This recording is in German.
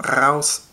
raus.